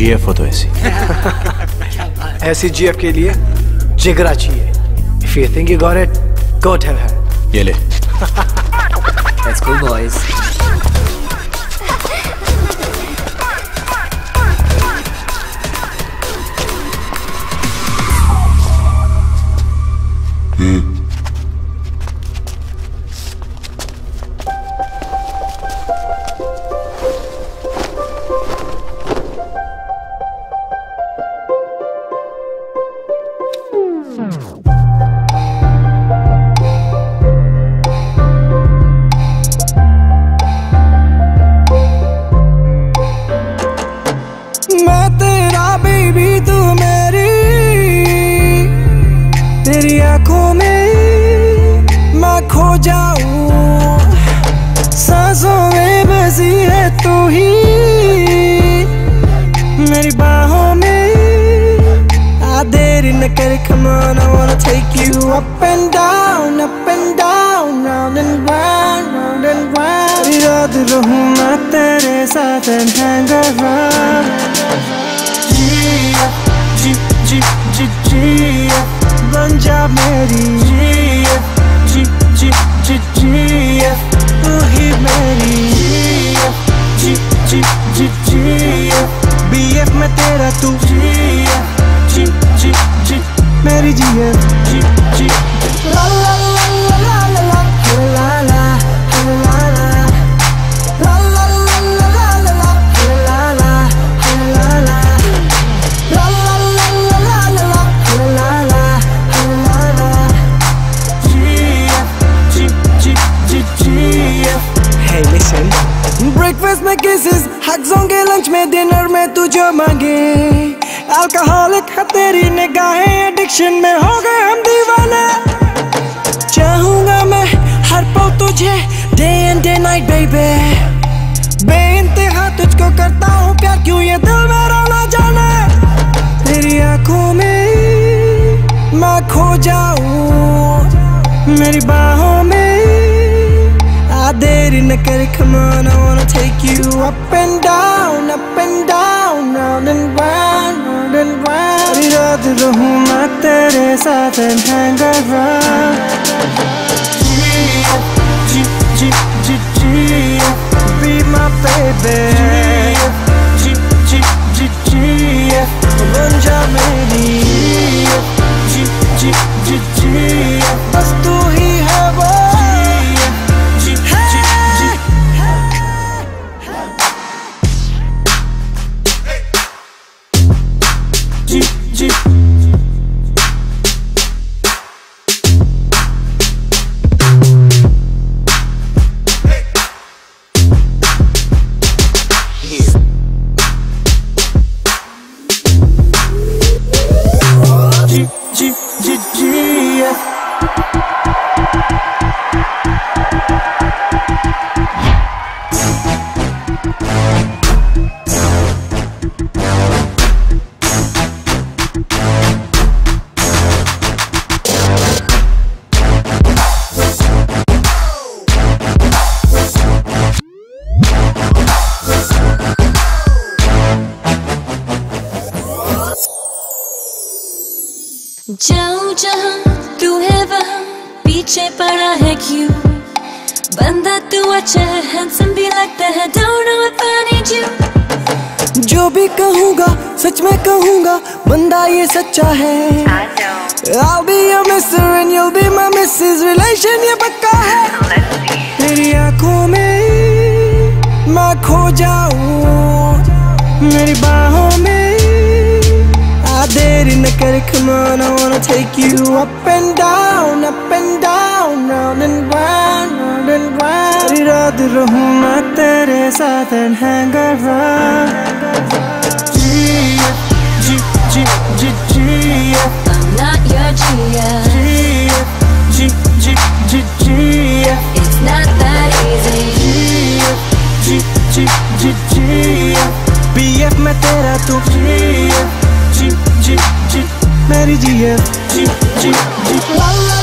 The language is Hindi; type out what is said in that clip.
जीएफ हो तो ऐसी। ऐसी जीएफ के लिए जिगरा चाहिए। If you think you got it go tell her ये ले। Let's go boys. बेबी तू मेरी तेरी आँखों में मैं खो जाऊँ सांसों में बसी है तू ही मेरी बाहों में आ देरी न कर on I wanna take you up and down up and down round and round round and round तेरी रात रहूँ मैं तेरे साथ hang around मेरी GF, G, G, G, GF, तू ही मेरी GF, G, G, G, GF, BF में तेरा तू GF, G, G, G, मेरी GF, G, G, G, breakfast में kisses, hugs होंगे लंच में डिनर में तू जो मांगे। अल्कोहलिक है तेरी निगाहें एडिक्शन में हो गए हम दीवाने। चाहूँगा मैं हर पल तुझे day and day night baby तुझको करता हूँ प्यार, क्यों ये दिल मेरा ना जाने? में खो जाऊँ, मेरी बाहों में देरी न कर come on I wanna take you up and down up and down round and round round and round तेरी रात रहूं मैं तेरे साथ and hang around G G G G be my baby G G G G बन जा मेरी G G G G बस तू GF जाऊँ जहाँ तू है वहाँ, पीछे पड़ा है क्यों? बंदा तू अच्छा है हैंडसम भी लगता है, don't know if I need you. जो भी कहूँगा, सच में कहूँगा, बंदा ये सच्चा है। I'll be your mister and you'll be my missus, relation ये पक्का है। तेरी आँखों में, मैं खो जाऊँ, मेरी बाहों में। आ देरी न कर come on I wanna take you up and down up and down round and round round and round तेरी रात रहूं मैं तेरे साथ and hang around G G G G G I'm not your GF. GF, G, G, G, GF. It's not that easy. GF, G, G, G, GF. BF मैं तेरा तू GF, G, chip, chip, Mary GF, chip, chip, chip. La, la.